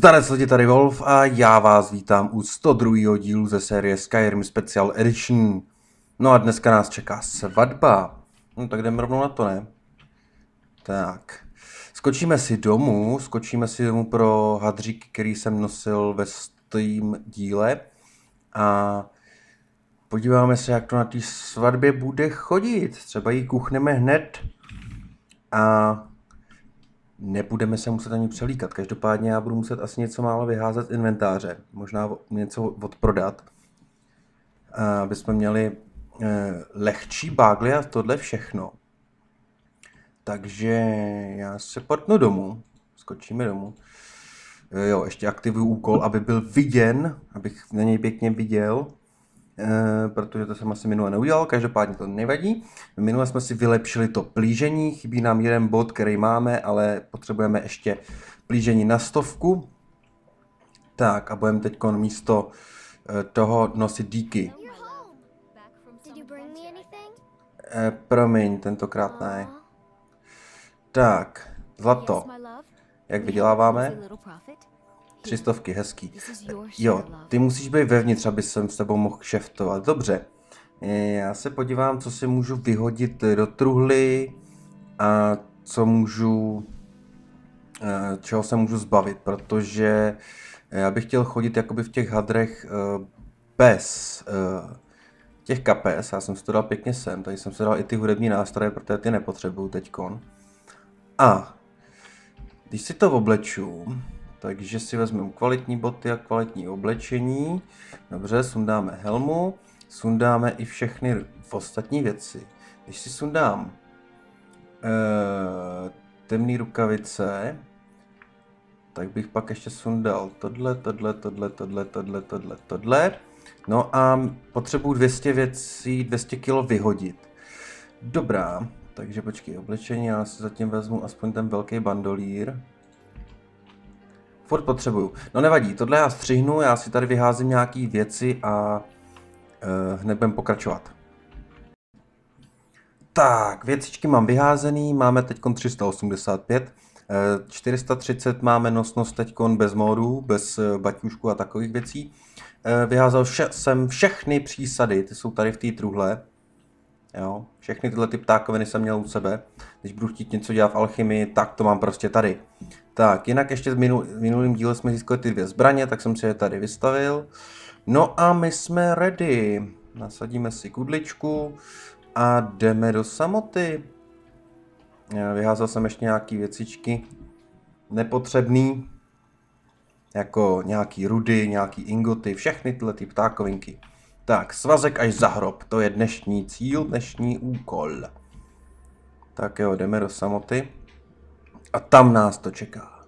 Zdarec lidi, tady Wolf a já vás vítám u 102. dílu ze série Skyrim Special Edition. No a dneska nás čeká svatba. No tak jdeme rovnou na to, ne? Tak. Skočíme si domů, skočíme si domů pro hadřík, který jsem nosil ve stým díle. A podíváme se, jak to na té svatbě bude chodit. Třeba ji kuchneme hned. A nebudeme se muset ani přelíkat. Každopádně já budu muset asi něco málo vyházet z inventáře, možná něco odprodat, aby jsme měli eh, lehčí bágly a tohle všechno. Takže já se portnu domů, skočíme domů. Eh, jo, ještě aktivuju úkol, aby byl viděn, abych na něj pěkně viděl. Eh, protože to jsem asi minule neudělal, každopádně to nevadí. Minule jsme si vylepšili to plížení, chybí nám jeden bod, který máme, ale potřebujeme ještě plížení na stovku. Tak a budeme teď místo eh, toho nosit díky. Eh, promiň, tentokrát ne. Tak, zlato. Jak vyděláváme? Tři stovky, hezký. Jo, ty musíš být vevnitř, aby jsem s tebou mohl kšeftovat. Dobře. Já se podívám, co si můžu vyhodit do truhly a co můžu, eh, čeho se můžu zbavit, protože já bych chtěl chodit jakoby v těch hadrech eh, bez eh, těch kapes. Já jsem si to dal pěkně sem, tady jsem si dal i ty hudební nástroje, protože ty nepotřebuju teďkon. A když si to obleču, takže si vezmeme kvalitní boty a kvalitní oblečení. Dobře, sundáme helmu, sundáme i všechny ostatní věci. Když si sundám e, temné rukavice, tak bych pak ještě sundal tohle, tohle, tohle, tohle, tohle, tohle, tohle. No a potřebuji 200 věcí, 200 kg vyhodit. Dobrá, takže počkej, oblečení, já si zatím vezmu aspoň ten velký bandolír. Furt potřebuju. No nevadí, tohle já střihnu, já si tady vyházím nějaký věci a uh, hned budeme pokračovat. Tak, věcičky mám vyházený, máme teď 385, 430 máme nosnost teď bez módu, bez eh, baťušku a takových věcí. Eh, vyházel vše, jsem všechny přísady, ty jsou tady v té truhle. Jo, všechny tyhle ty ptákoviny jsem měl u sebe. Když budu chtít něco dělat v alchymii, tak to mám prostě tady. Tak, jinak ještě v, minul, v minulém díle jsme získali ty dvě zbraně, tak jsem si je tady vystavil. No a my jsme ready. Nasadíme si kudličku a jdeme do samoty. Vyházel jsem ještě nějaký věcičky nepotřebný, jako nějaký rudy, nějaký ingoty, všechny tyhle ty ptákovinky. Tak, svazek až za hrob, to je dnešní cíl, dnešní úkol. Tak jo, jdeme do samoty. A tam nás to čeká.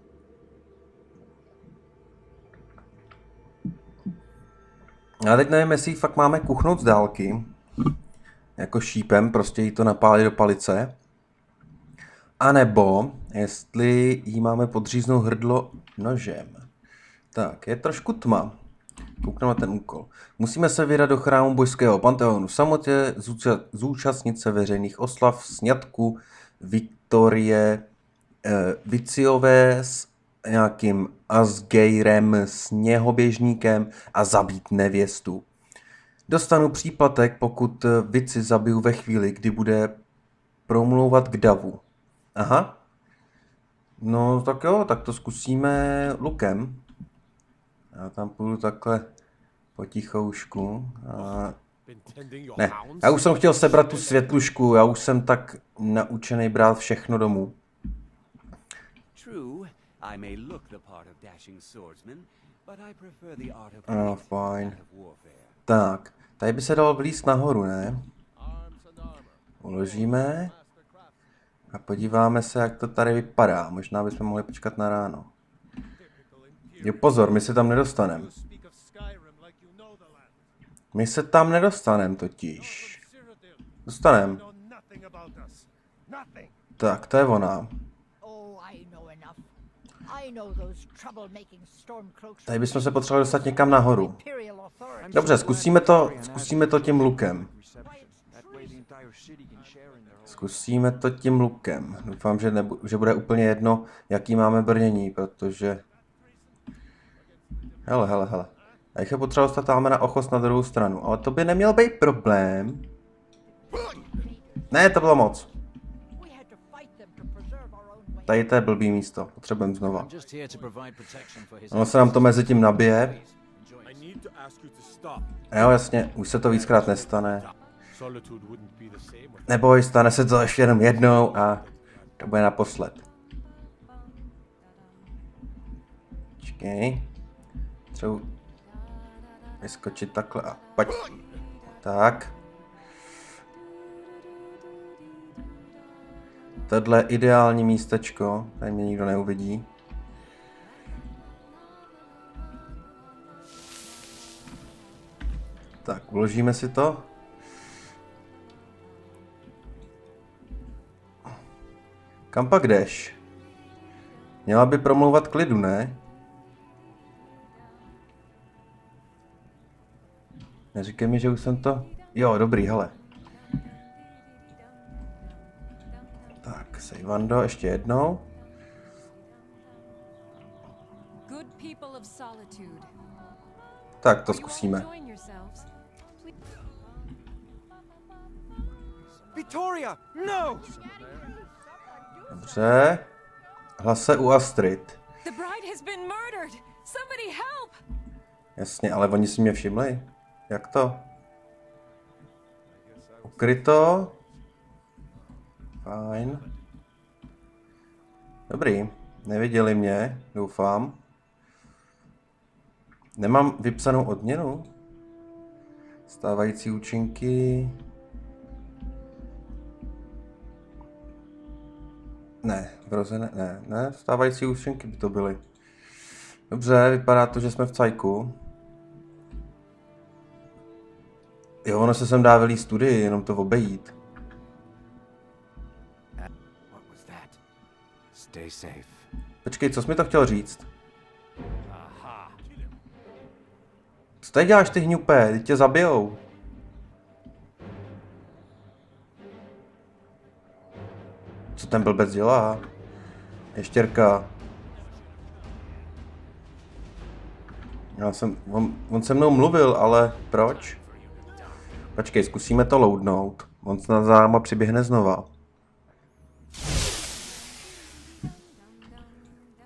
Já teď nevím, jestli fakt máme kuchnout z dálky, jako šípem, prostě jí to napálit do palice, a nebo jestli jí máme podříznout hrdlo nožem. Tak, je trošku tma. Koukneme na ten úkol. Musíme se vydat do chrámu božského panteonu v samotě, zúčastnit se veřejných oslav, sňatku, Viktorie, eh, Viciové s nějakým Asgeirem, sněhoběžníkem a zabít nevěstu. Dostanu příplatek, pokud Vici zabiju ve chvíli, kdy bude promlouvat k davu. Aha. No tak jo, tak to zkusíme lukem. Já tam půjdu takhle potichoušku. A... Ne, já už jsem chtěl sebrat tu světlušku, já už jsem tak naučený brát všechno domů. Oh, fajn. Tak, tady by se dalo vlíst nahoru, ne? Uložíme. A podíváme se, jak to tady vypadá. Možná bychom mohli počkat na ráno. Jo, pozor, my se tam nedostaneme. My se tam nedostaneme totiž. Dostanem. Tak, to je ona. Tady bychom se potřebovali dostat někam nahoru. Dobře, zkusíme to, zkusíme to tím lukem. Zkusíme to tím lukem. Doufám, že, nebu, že bude úplně jedno, jaký máme brnění, protože Hele, hele, hele. Já bych je potřeboval dostat tamhle na ochos na druhou stranu, ale to by neměl být problém. Ne, to bylo moc. Tady to je blbý místo, potřebujeme znova. Ono se nám to mezi tím nabije. Jo, jasně, už se to víckrát nestane. Neboj, stane se to ještě jenom jednou a to bude naposled. Počkej. Třeba vyskočit takhle a pojď. Tak. Tohle je ideální místečko, tady mě nikdo neuvidí. Tak, uložíme si to. Kam pak jdeš? Měla by promlouvat klidu, ne? Neříkej mi, že už jsem to... Jo, dobrý, hele. Tak, Sejvando, ještě jednou. Good people of solitude. Tak, to zkusíme. Victoria! No! Dobře. Hlase u Astrid. The bride has been murdered! Somebody help! Jasně, ale oni si mě všimli. Jak to? Ukryto. Fajn. Dobrý. Neviděli mě, doufám. Nemám vypsanou odměnu. Stávající účinky. Ne, vrozené, ne, ne, stávající účinky by to byly. Dobře, vypadá to, že jsme v cajku. Jo, ono se sem dá velý studii, jenom to obejít. Počkej, co jsi mi to chtěl říct? Co tady děláš ty hňupé? Teď tě zabijou. Co ten blbec dělá? Ještěrka. Já jsem, on, on se mnou mluvil, ale proč? Počkej, zkusíme to loadnout. On snad za náma přiběhne znova.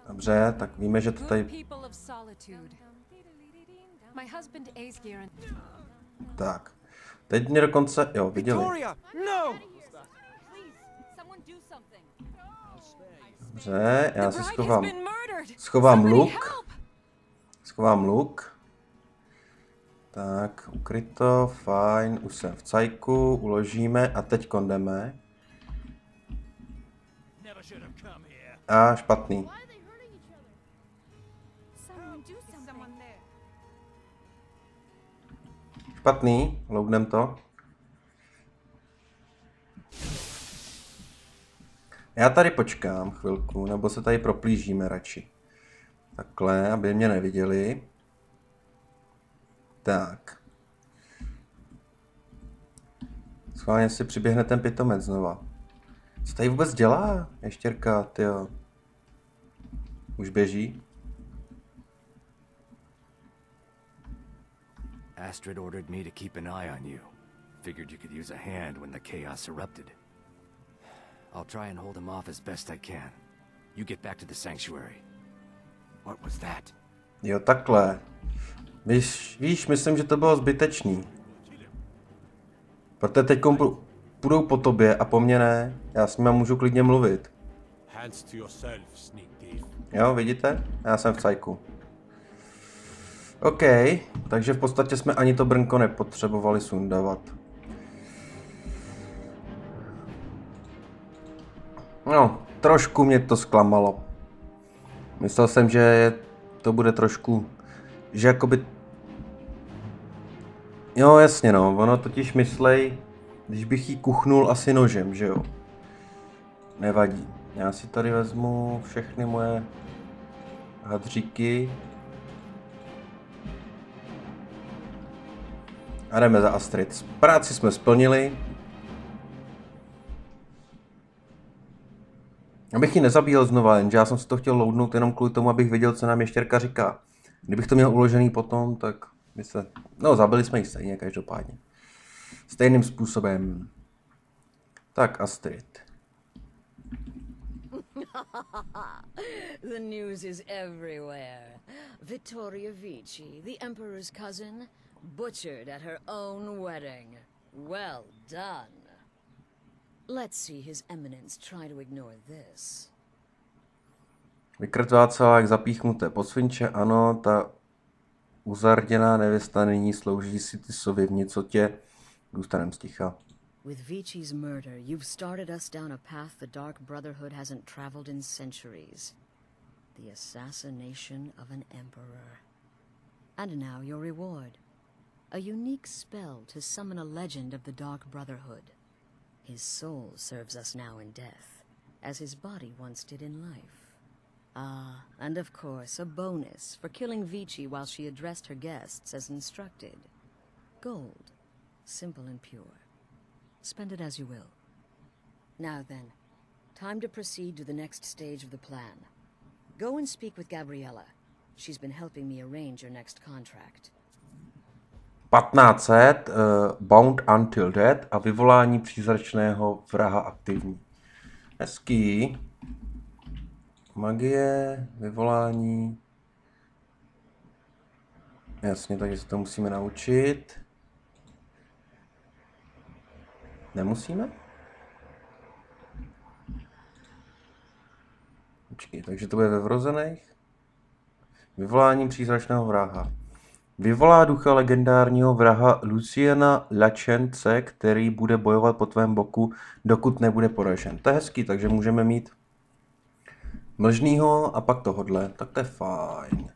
Dobře, tak víme, že to tady... Tak. Teď mě dokonce... Jo, viděli. No! Dobře, já si schovám... Schovám luk. Schovám luk. Tak, ukryto, fajn, už jsem v cajku, uložíme a teď jdeme. A špatný. Špatný, loadnem to. Já tady počkám chvilku, nebo se tady proplížíme radši. Takhle, aby mě neviděli. Tak. Schválně si přiběhne ten pitomec znova. Co tady vůbec dělá, ještěrka, tyjo? Už běží? Astrid ordered me to keep an eye on you. Figured you could use a hand when the chaos erupted. I'll try and hold him off as best I can. You get back to the sanctuary. What was that? Jo, takhle. Víš, víš, myslím, že to bylo zbytečný. Protože teď půjdou po tobě a po mně ne. Já s nima můžu klidně mluvit. Jo, vidíte? Já jsem v cajku. OK, takže v podstatě jsme ani to brnko nepotřebovali sundavat. No, trošku mě to zklamalo. Myslel jsem, že je- to bude trošku, že jakoby... Jo, jasně no, ono totiž myslej, když bych jí kuchnul asi nožem, že jo. Nevadí. Já si tady vezmu všechny moje hadříky. A jdeme za Astrid. Práci jsme splnili. Abych ji nezabíjel znova, jenže já jsem si to chtěl loudnout jenom kvůli tomu, abych věděl, co nám ještěrka říká. Kdybych to měl uložený potom, tak by se... No, zabili jsme ji stejně, každopádně. Stejným způsobem. Tak, Astrid. the news is everywhere. Vittoria Vici, the Emperor's cousin, butchered at her own wedding. Well done. Let's see His Eminence try to ignore this. Vykrtvá celá jak zapíchnuté posvinče, ano, ta uzarděná nevěsta nyní slouží si Tisovi v nicotě. Zůstanem sticha. With Vici's murder, you've started us down a path the Dark Brotherhood hasn't traveled in centuries. The assassination of an emperor. And now your reward. A unique spell to summon a legend of the Dark Brotherhood. His soul serves us now in death, as his body once did in life. Ah, and of course, a bonus for killing Vici while she addressed her guests as instructed. Gold. Simple and pure. Spend it as you will. Now then, time to proceed to the next stage of the plan. Go and speak with Gabriella. She's been helping me arrange your next contract. 1500, uh, Bound Until Dead a vyvolání přízračného vraha aktivní. Hezký. Magie, vyvolání. Jasně, takže se to musíme naučit. Nemusíme? Počkej, takže to bude ve vrozených? Vyvolání přízračného vraha. Vyvolá ducha legendárního vraha Luciana Lačence, který bude bojovat po tvém boku, dokud nebude poražen. To je hezký, takže můžeme mít mlžnýho a pak tohodle. Tak to je fajn.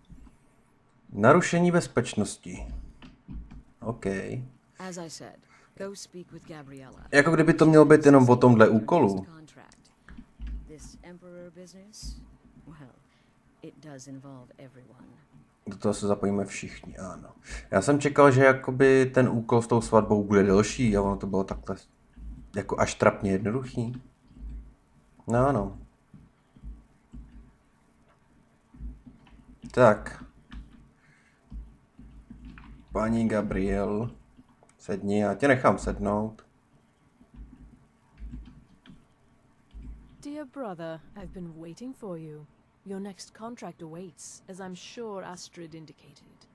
Narušení bezpečnosti. OK. Jako kdyby to mělo být jenom o tomhle úkolu. Do toho se zapojíme všichni, ano. Já jsem čekal, že jakoby ten úkol s tou svatbou bude delší a ono to bylo takhle jako až trapně jednoduchý. No ano. Tak. Paní Gabriel, sedni, já tě nechám sednout. Dear brother, I've been waiting for you. Your next contract awaits, as I'm sure Astrid indicated.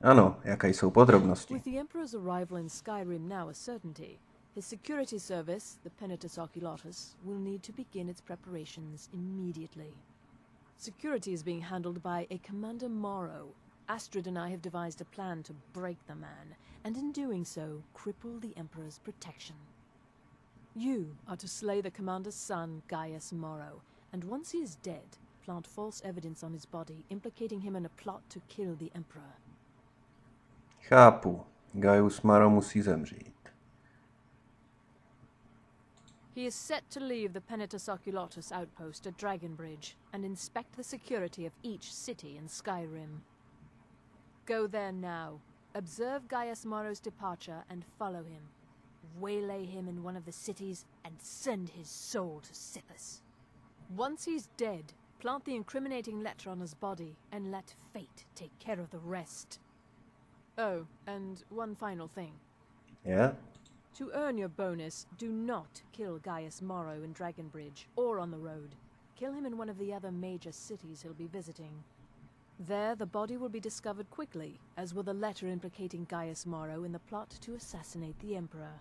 Ano, jaké jsou podrobnosti? With the Emperor's arrival in Skyrim now a certainty, his security service, the Penitus Oculatus, will need to begin its preparations immediately. Security is being handled by a Commander Morrow. Astrid and I have devised a plan to break the man, and in doing so, cripple the Emperor's protection. You are to slay the Commander's son, Gaius Morrow, and once he is dead, plant false evidence on his body implicating him in a plot to kill the Emperor. Chápu. Gaius Maro musí zemřít. He is set to leave the Penitus Oculatus outpost at Dragonbridge and inspect the security of each city in Skyrim. Go there now, observe Gaius Morrow's departure and follow him. Waylay him in one of the cities and send his soul to Sithis. Once he's dead, plant the incriminating letter on his body and let fate take care of the rest. Oh, and one final thing. Je? To earn your bonus, do not kill Gaius Morrow in Dragonbridge or on the road. Kill him in one of the other major cities he'll be visiting. There, the body will be discovered quickly, as will the letter implicating Gaius Morrow in the plot to assassinate the Emperor.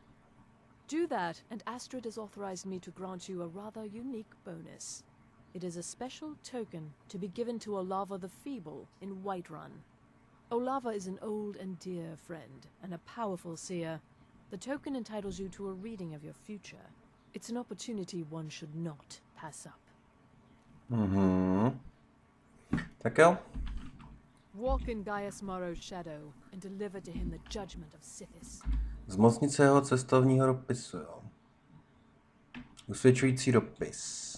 Do that, and Astrid has authorized me to grant you a rather unique bonus. It is a special token to be given to Olava the Feeble in Whiterun. Olava is an old and dear friend, and a powerful seer. The token entitles you to a reading of your future. It's an opportunity one should not pass up. Mhm. Tak jo. Walk in Gaius Morrow's shadow and deliver to him the judgment of Sithis. Zmocnit se jeho cestovního dopisu, jo. Usvědčující dopis.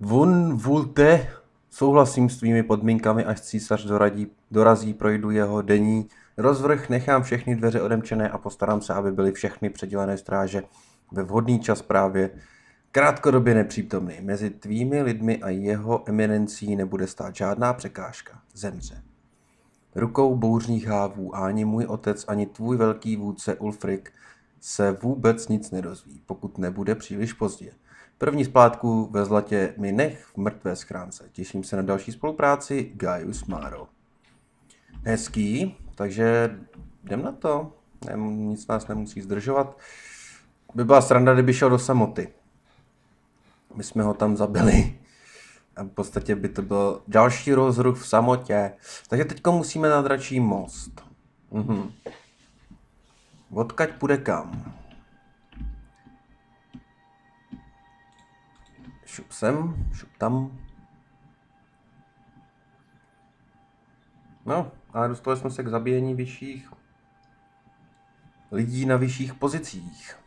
Vun vulte, souhlasím s tvými podmínkami, až císař doradí, dorazí, projdu jeho denní rozvrh, nechám všechny dveře odemčené a postarám se, aby byly všechny předělené stráže ve vhodný čas právě Krátkodobě nepřítomný. Mezi tvými lidmi a jeho eminencí nebude stát žádná překážka. Zemře. Rukou bouřních hávů ani můj otec, ani tvůj velký vůdce Ulfrik se vůbec nic nedozví, pokud nebude příliš pozdě. První splátku ve zlatě mi nech v mrtvé schránce. Těším se na další spolupráci. Gaius Maro. Hezký, takže jdem na to. Nic nás nemusí zdržovat. By byla sranda, kdyby šel do samoty. My jsme ho tam zabili. A v podstatě by to byl další rozruch v samotě. Takže teď musíme na dračí most. Mhm. Odkaď půjde kam? Šup sem, šup tam. No, ale dostali jsme se k zabíjení vyšších lidí na vyšších pozicích.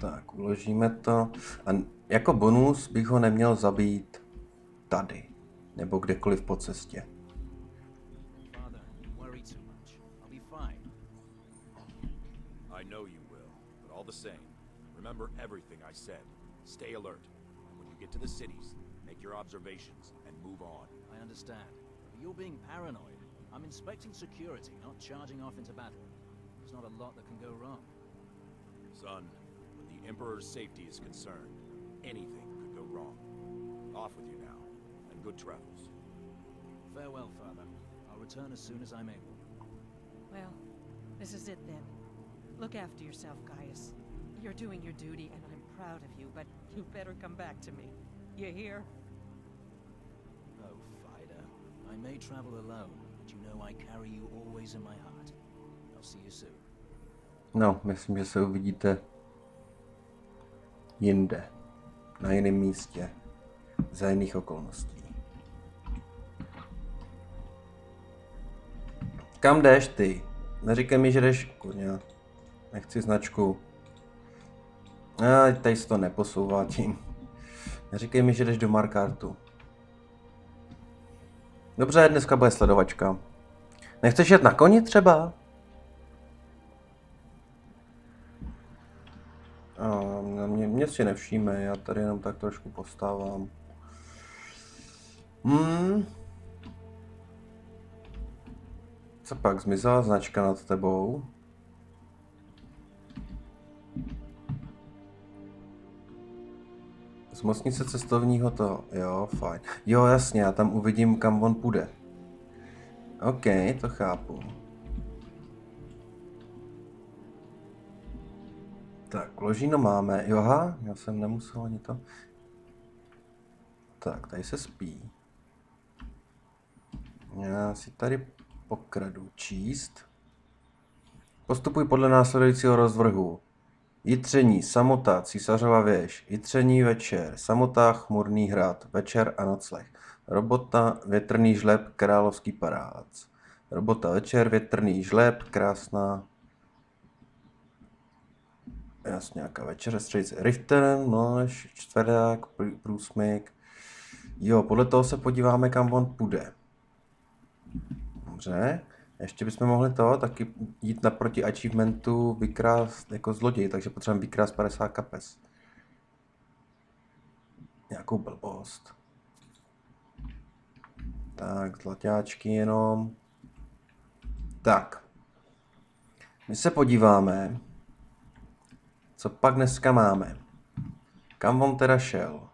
Tak, uložíme to. A jako bonus bych ho neměl zabít tady. Nebo kdekoliv po cestě. I know you will, but all the same, remember everything I said. Stay alert. When you get to the cities, make your observations and move on. I understand. But you're being paranoid. I'm inspecting security, not charging off into battle. There's not a lot that can go wrong. Son, when the Emperor's safety is concerned, anything could go wrong. Off with you now, and good travels. Farewell, Father. I'll return as soon as I'm able. Well, this is it then. Look after yourself, Gaius. You're doing your duty, and I'm proud of you, but you better come back to me. You hear? Oh, Fida. I may travel alone, but you know I carry you always in my heart. I'll see you soon. No, myslím, že se uvidíte jinde. Na jiném místě. Za jiných okolností. Kam jdeš ty? Neříkej mi, že jdeš... Kurňa. Nechci značku. A tady se to neposouvá tím. Neříkej mi, že jdeš do Markartu. Dobře, dneska bude sledovačka. Nechceš jet na koni třeba? A mě, mě si nevšíme, já tady jenom tak trošku postávám. Hmm. Co pak, zmizela značka nad tebou? Zmocnice cestovního to, jo, fajn. Jo, jasně, já tam uvidím, kam on půjde. OK, to chápu. Tak, ložíno máme. Joha, já jsem nemusel ani to. Tak, tady se spí. Já si tady pokradu číst. Postupuj podle následujícího rozvrhu. Jitření, samota, císařova věž, jitření večer, samota, chmurný hrad, večer a nocleh. Robota, větrný žleb, královský parác. Robota večer, větrný žleb, krásná jasně, nějaká večeře, středice Riften, nož, čtvrták, průsmyk. Jo, podle toho se podíváme, kam on půjde. Dobře. Ještě bychom mohli to taky jít naproti achievementu vykrást jako zloděj, takže potřebujeme vykrást 50 kapes. Nějakou blbost. Tak, zlatáčky jenom. Tak. My se podíváme, co pak dneska máme? Kam on teda šel?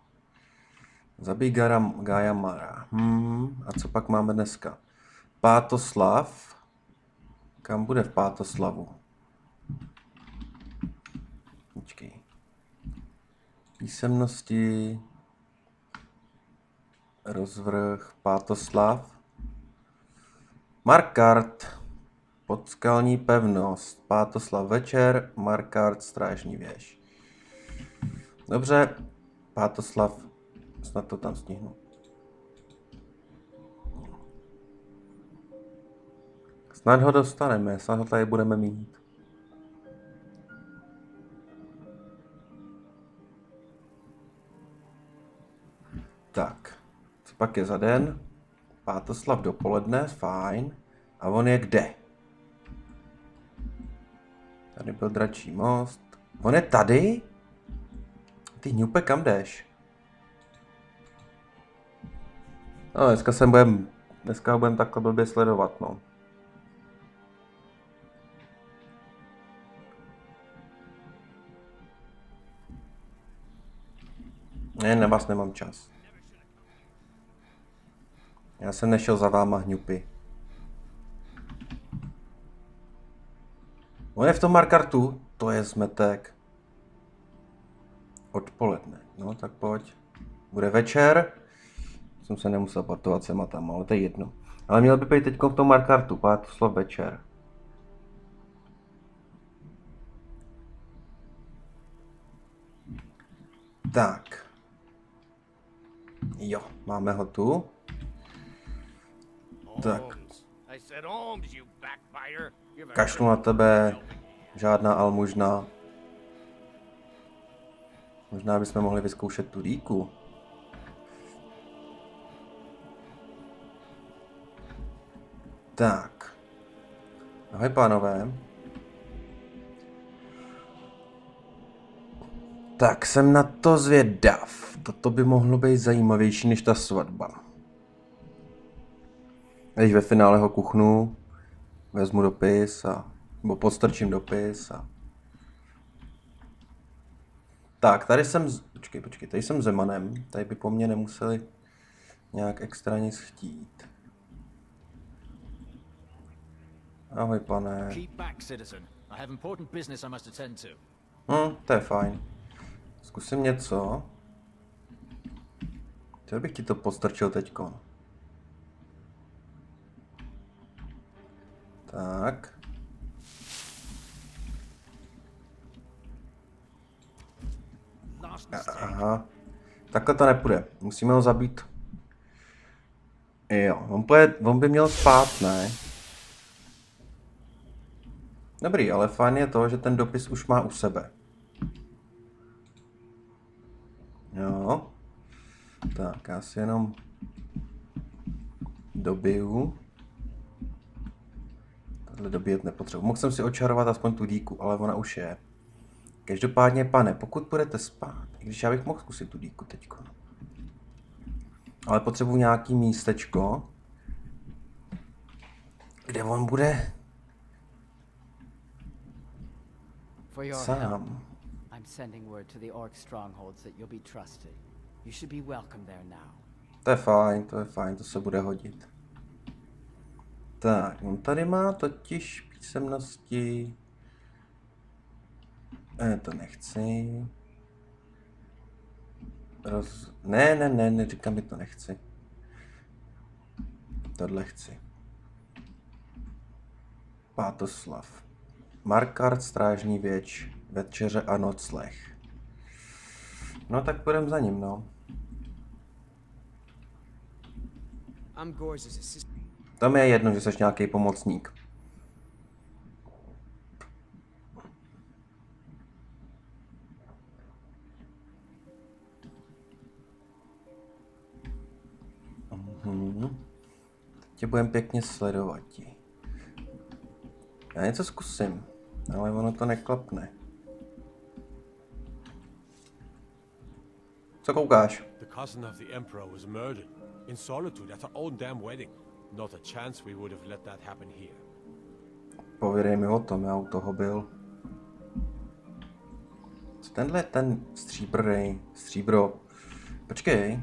Zabij Garam, Gajamara. Hmm, a co pak máme dneska? Pátoslav. Kam bude v Pátoslavu? Počkej. Písemnosti. Rozvrh. Pátoslav. Markart. Podskalní pevnost, Pátoslav večer, Markard, strážní věž. Dobře, Pátoslav, snad to tam stihnu. Snad ho dostaneme, snad ho tady budeme mít. Tak, co pak je za den? Pátoslav dopoledne, fajn. A on je kde? Tady byl dračí most. On je tady? Ty hňupe, kam jdeš? No, dneska se budem, dneska budem takhle blbě sledovat, no. Ne, na vás nemám čas. Já jsem nešel za váma, hňupy. On je v tom Markartu, to je zmetek. Odpoledne, no tak pojď. Bude večer. Jsem se nemusel portovat sem a tam, ale to je jedno. Ale měl by být teď v tom Markartu, pát slov večer. Tak. Jo, máme ho tu. Tak. Kašlu na tebe, žádná almužna. Možná bychom mohli vyzkoušet tu dýku. Tak. Ahoj pánové. Tak jsem na to zvědav. Toto by mohlo být zajímavější než ta svatba. Když ve finále ho kuchnu, vezmu dopis a, nebo podstrčím dopis a... Tak, tady jsem, z- počkej, počkej, tady jsem Zemanem, tady by po mně nemuseli nějak extra nic chtít. Ahoj pane. Keep back, citizen. I have important business I must attend to. Hm, to je fajn. Zkusím něco. Chtěl bych ti to podstrčil teďko. Tak. Aha. Takhle to nepůjde. Musíme ho zabít. Jo, on, půjde, on by měl spát, ne? Dobrý, ale fajn je to, že ten dopis už má u sebe. Jo. Tak, já si jenom dobiju. Tohle dobíjet nepotřebuji. Mohl jsem si očarovat aspoň tu díku, ale ona už je. Každopádně, pane, pokud budete spát, i když já bych mohl zkusit tu díku teďko. Ale potřebuji nějaký místečko, kde on bude sám. I'm sending word to the orc strongholds that you'll be trusted. You should be welcome there now. To je fajn, to je fajn, to se bude hodit. Tak, on tady má totiž písemnosti. Ne, to nechci. Roz... Ne, ne, ne, neříkám mi to nechci. Tohle chci. Pátoslav. Markart, strážní věč, večeře a nocleh. No tak půjdem za ním, no. Tam je jedno, že jsi nějaký pomocník. Mhm. Tě budem pěkně sledovat. Já něco zkusím, ale ono to neklapne. Co koukáš? The cousin of the Emperor was murdered in solitude at her own damn wedding. Not a chance we would have let that happen here. Povědej mi o tom, já u toho byl. Co tenhle je ten stříbrný, stříbro, počkej,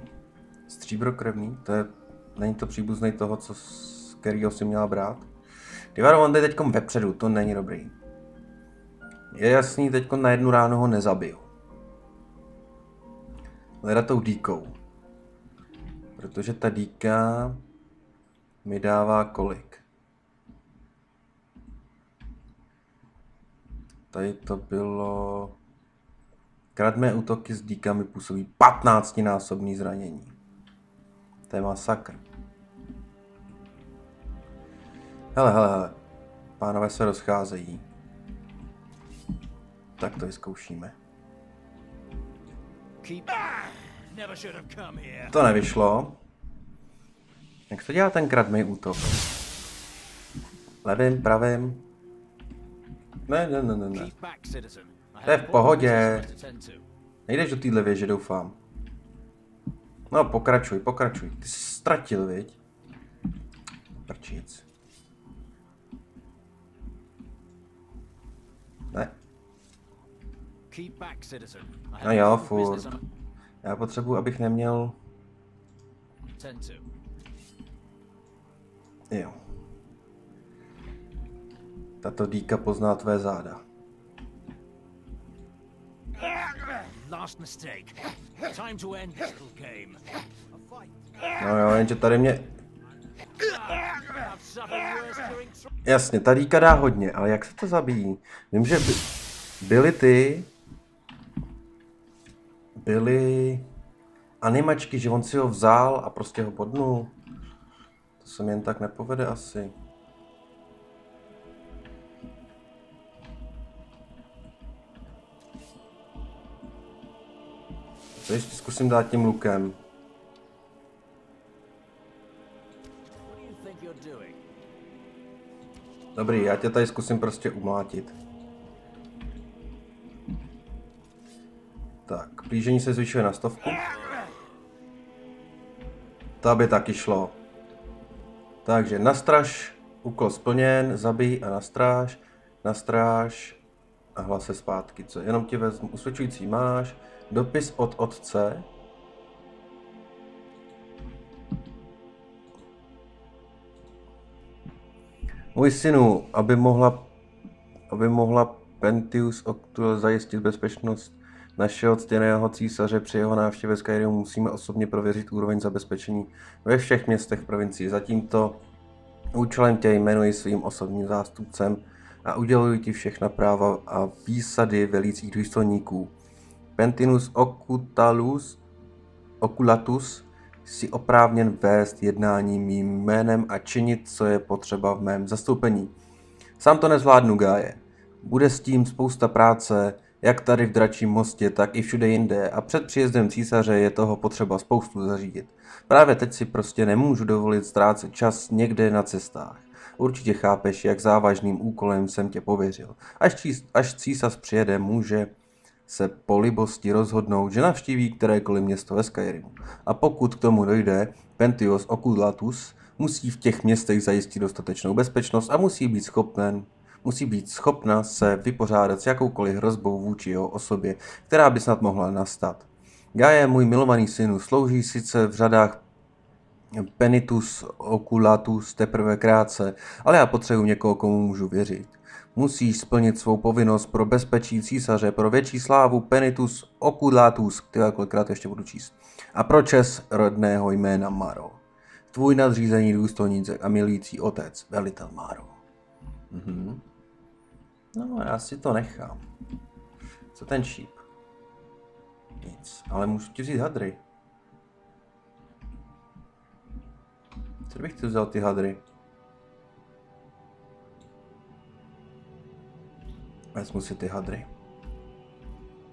stříbro krevný, to je, není to příbuzný toho, co, z kterýho si měla brát? Divaro, on jde teďkom vepředu, to není dobrý. Je jasný, teďko na jednu ráno ho nezabiju. Hledat tou dýkou. Protože ta dýka mi dává kolik? Tady to bylo... Kradmé útoky s dýkami působí 15-násobný zranění. To je masakr. Hele, hele, hele. Pánové se rozcházejí. Tak to vyzkoušíme. To nevyšlo. Jak se dělá ten kradmý útok? Levým, pravým? Ne, ne, ne, ne, ne. To je v pohodě. Nejdeš do téhle věže, doufám. No, pokračuj, pokračuj. Ty jsi ztratil, viď? Prčic. Ne, no jo, important furt. Já potřebuji, abych neměl... Jo. Tato dýka pozná tvé záda. No jo, jenže tady mě... Jasně, ta dýka dá hodně, ale jak se to zabíjí? Vím, že by... byly ty... Byly... Animačky, že on si ho vzal a prostě ho bodnul. To se mi jen tak nepovede asi. Co ještě zkusím dát tím lukem? Dobrý, já tě tady zkusím prostě umlátit. Tak, blížení se zvyšuje na stovku. To by taky šlo. Takže nastraž, úkol splněn, zabij a nastráž, nastráž a hlas se zpátky. Co? Jenom ti vezmu, usvědčující máš, dopis od otce, Můj synu, aby mohla, aby mohla Pentius Octul zajistit bezpečnost našeho ctěného císaře při jeho návštěvě Skyrimu, musíme osobně prověřit úroveň zabezpečení ve všech městech provincii. Za tímto účelem tě jmenuji svým osobním zástupcem a uděluji ti všechna práva a výsady velících důstojníků. Pentinus Ocutalus, Oculatus si oprávněn vést jednání mým jménem a činit, co je potřeba v mém zastoupení. Sám to nezvládnu, Gáje. Bude s tím spousta práce, jak tady v Dračím mostě, tak i všude jinde a před příjezdem císaře je toho potřeba spoustu zařídit. Právě teď si prostě nemůžu dovolit ztrácet čas někde na cestách. Určitě chápeš, jak závažným úkolem jsem tě pověřil. Až, čís, až císař přijede, může se po libosti rozhodnout, že navštíví kterékoliv město ve Skyrimu. A pokud k tomu dojde, Pentios Oculatus musí v těch městech zajistit dostatečnou bezpečnost a musí být schopen musí být schopna se vypořádat s jakoukoliv hrozbou vůči jeho osobě, která by snad mohla nastat. Gaia, můj milovaný synu, slouží sice v řadách Penitus Oculatus teprve krátce, ale já potřebuji někoho, komu můžu věřit. Musíš splnit svou povinnost pro bezpečí císaře, pro větší slávu Penitus Oculatus, která kolikrát ještě budu číst, a pro čes rodného jména Maro. Tvůj nadřízený důstojník a milující otec, velitel Maro. Mhm. No, já si to nechám. Co ten šíp? Nic, ale můžu ti vzít hadry. Co bych ti vzal ty hadry? Vezmu si ty hadry.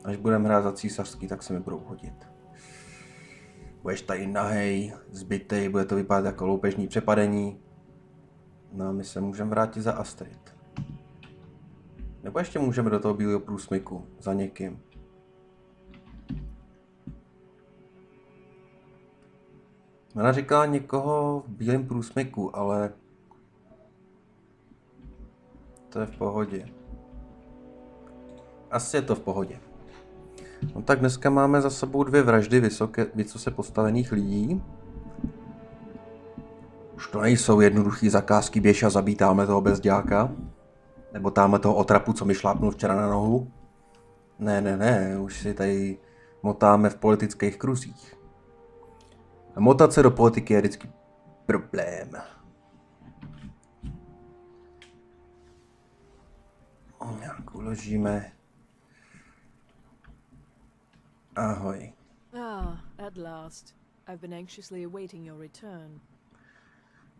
Až budeme hrát za císařský, tak se mi budou hodit. Budeš tady nahej, zbytej, bude to vypadat jako loupežní přepadení. No a my se můžeme vrátit za Astrid. Nebo ještě můžeme do toho bílého průsmyku za někým. Ona říkala někoho v bílém průsmyku, ale to je v pohodě. Asi je to v pohodě. No tak dneska máme za sebou dvě vraždy vysoké, vysoce postavených lidí. Už to nejsou jednoduchý zakázky, běž a zabít tamhle toho bezďáka. Nebo tamhle toho otrapu, co mi šlápnul včera na nohu. Ne, ne, ne, už si tady motáme v politických kruzích. A motat se do politiky je vždycky problém. Jak uložíme. Ahoj. Ah, at last. I've been anxiously awaiting your return.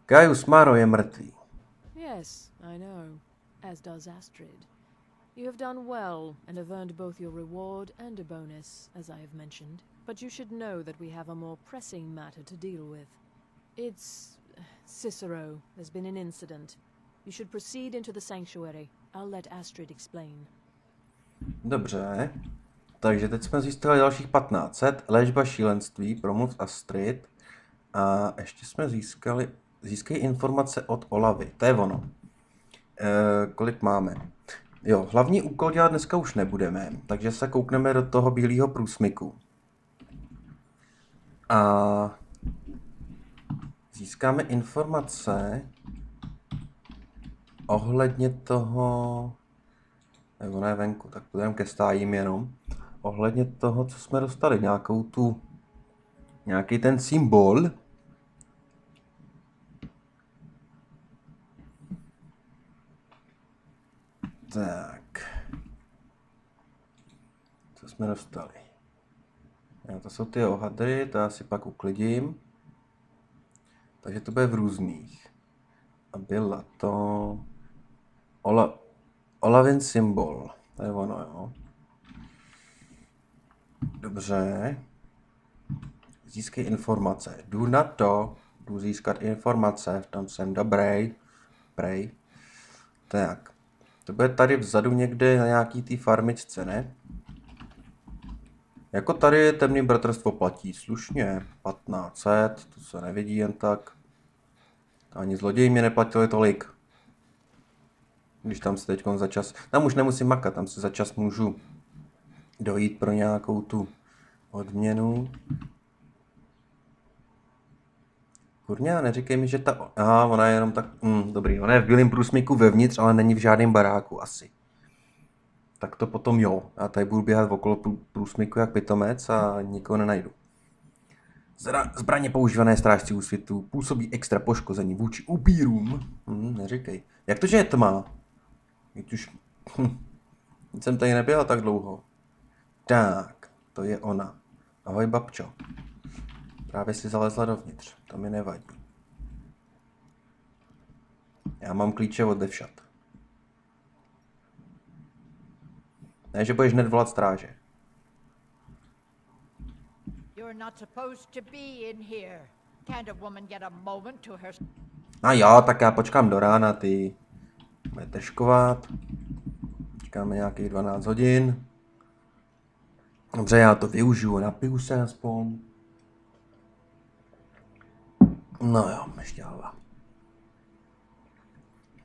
Gaius Maro je mrtvý. Yes, I know. As does Astrid. You have done well and have earned both your reward and a bonus, as I have mentioned. But you should know that we have a more pressing matter to deal with. It's. Cicero. There's been an incident. You should proceed into the sanctuary. I'll let Astrid explain. Dobře. Takže teď jsme získali dalších 1500. Léčba šílenství, promluv Astrid. A ještě jsme získali, získali informace od Olavy. To je ono. E, kolik máme? Jo, hlavní úkol dělat dneska už nebudeme, takže se koukneme do toho bílého průsmyku. A získáme informace ohledně toho, nebo ne venku, tak půjdeme ke stájím jenom, ohledně toho, co jsme dostali, nějakou tu, nějaký ten symbol, Tak. Co jsme dostali? Já, to jsou ty ohadry, to já si pak uklidím. Takže to bude v různých. A byla to... Ola... Olavin symbol. To je ono, jo. Dobře. Získej informace. Jdu na to. Jdu získat informace. V tom jsem dobrý. Prej. Tak. To bude tady vzadu někde na nějaký té farmičce, ne? Jako tady temný bratrstvo platí slušně, 1500, to se nevidí jen tak. Ani zloději mě neplatili tolik. Když tam se teď za čas, tam už nemusím makat, tam se za čas můžu dojít pro nějakou tu odměnu. Kurňa, neříkej mi, že ta... Aha, ona je jenom tak... Mm, dobrý, ona je v bílém průsmyku vevnitř, ale není v žádném baráku asi. Tak to potom jo. Já tady budu běhat okolo průsmyku jak pitomec a nikoho nenajdu. Zra- zbraně používané strážci úsvitu působí extra poškození vůči upírům. Hm, neříkej. Jak to, že je tma? Teď už... Hm. Jsem tady nebyla tak dlouho. Tak, to je ona. Ahoj, babčo. Právě si zalezla dovnitř, to mi nevadí. Já mám klíče od devšat. Ne, že budeš hned volat stráže. A jo, tak já počkám do rána, ty. Bude tržkovat. Čekáme nějakých 12 hodin. Dobře, já to využiju, napiju se aspoň. No jo, ještě hlava.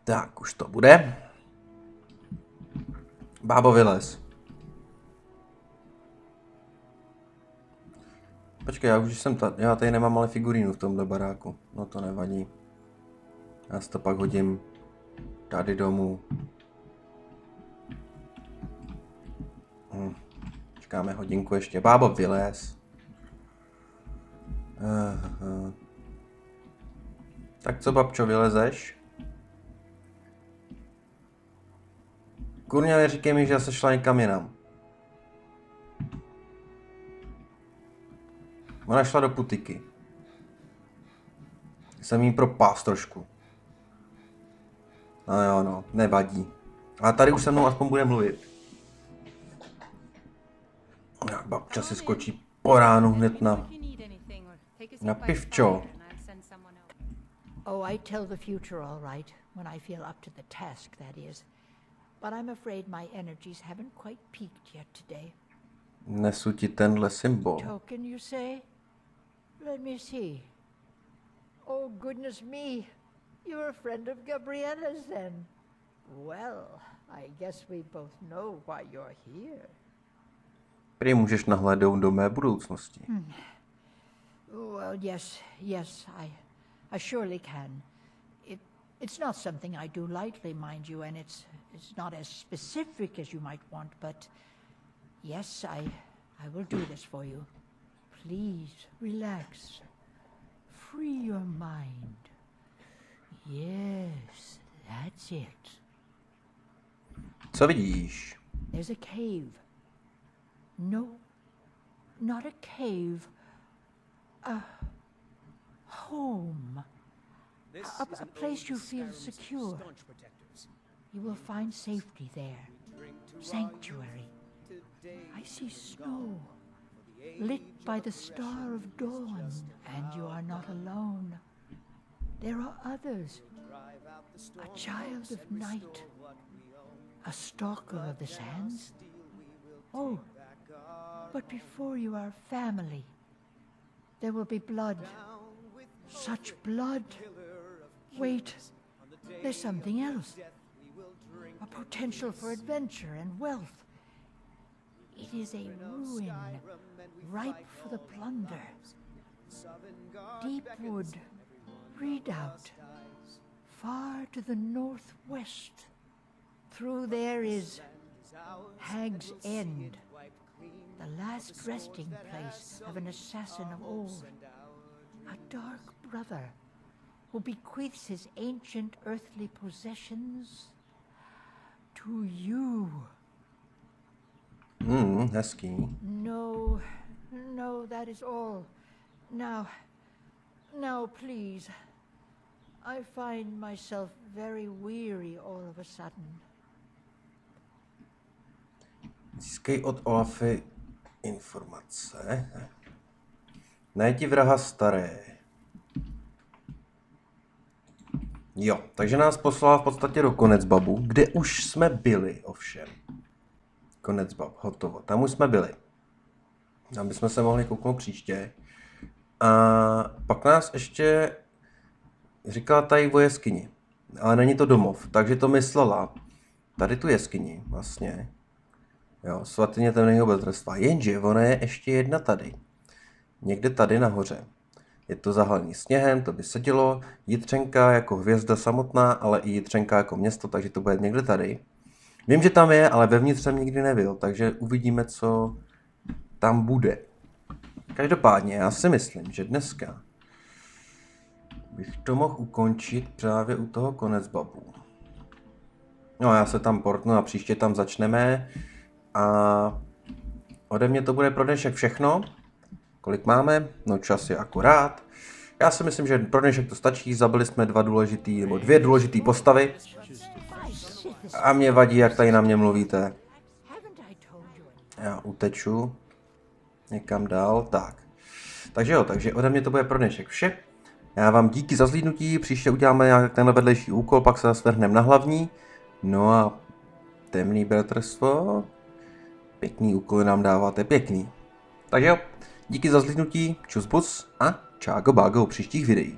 Tak, už to bude. Bábo vylez. Počkej, já už jsem tady, já tady nemám ale figurínu v tomhle baráku. No to nevadí. Já si to pak hodím tady domů. Hm. Čekáme hodinku ještě. Bábo, vylez. Aha. Tak co, babčo, vylezeš? Kurňa, neříkej mi, že se šla někam jinam. Ona šla do putiky. Jsem jí propás trošku. No jo, no, nevadí. A tady už se mnou aspoň bude mluvit. Babča si skočí po ránu hned na, na pivčo. Oh, I tell the future all right, when I feel up to the task, that is. But I'm afraid my energies haven't quite peaked yet today. Nesu ti tenhle symbol. Token, you say? Let me see. Oh, goodness me. You're a friend of Gabriella's then. Well, I guess we both know why you're here. Prý můžeš nahlédnout do mé budoucnosti. Hmm. Well, yes, yes, I, I surely can. It, it's not something I do lightly, mind you, and it's, it's not as specific as you might want, but yes, I, I will do this for you. Please, relax. Free your mind. Yes, that's it. Co vidíš? There's a cave. No, not a cave. A home. A, a place you feel secure. You will find safety there. Sanctuary. I see snow, lit by the star of dawn, and you are not alone. There are others. A child of night. A stalker of the sands? Oh, but before you are family, there will be blood. Such blood. Wait, there's something else. A potential for adventure and wealth. It is a ruin, ripe for the plunder. Deepwood, Redoubt, far to the northwest. Through there is Hag's End, the last resting place of an assassin of old. A dark brother who bequeaths his ancient earthly possessions to you. Hmm, hezký. No, no, that is all. Now, now, please. I find myself very weary all of a sudden. Získej od Olafy informace. Najdi vraha staré. Jo, takže nás poslala v podstatě do konec babu, kde už jsme byli ovšem. Konec bab, hotovo. Tam už jsme byli. Tam bychom se mohli kouknout příště. A pak nás ještě říkala tady o jeskyni. Ale není to domov, takže to myslela. Tady tu jeskyni vlastně. Jo, svatyně temného bratrstva. Jenže ona je ještě jedna tady. Někde tady nahoře. Je to zahalený sněhem, to by sedělo. Jitřenka jako hvězda samotná, ale i Jitřenka jako město, takže to bude někde tady. Vím, že tam je, ale vevnitř jsem nikdy nebyl, takže uvidíme, co tam bude. Každopádně, já si myslím, že dneska bych to mohl ukončit právě u toho konec babu. No já se tam portnu a příště tam začneme. A ode mě to bude pro dnešek všechno. Kolik máme? No čas je akurát. Já si myslím, že pro dnešek to stačí. Zabili jsme dva důležitý, nebo dvě důležité postavy. A mě vadí, jak tady na mě mluvíte. Já uteču někam dál. Tak. Takže jo, takže ode mě to bude pro dnešek vše. Já vám díky za zlídnutí, příště uděláme nějak tenhle vedlejší úkol, pak se zase vrhneme na hlavní. No a temný bratrstvo, pěkný úkoly nám dáváte, pěkný. Takže jo, Díky za zlidnutí, čus bus a čágo bágo u příštích videí.